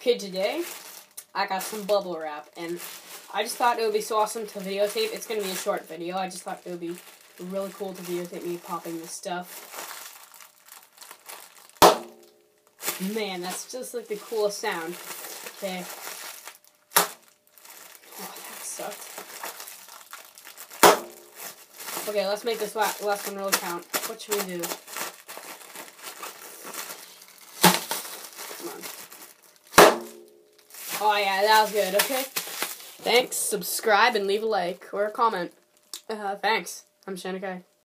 Okay, today I got some bubble wrap, and I just thought it would be so awesome to videotape. It's gonna be a short video. I just thought it would be really cool to videotape me popping this stuff. Man, that's just like the coolest sound. Okay. Oh, that sucked. Okay, let's make this last one really count. What should we do? Oh yeah, that was good. Okay. Thanks. Subscribe and leave a like or a comment. Uh, thanks. I'm Shanikai.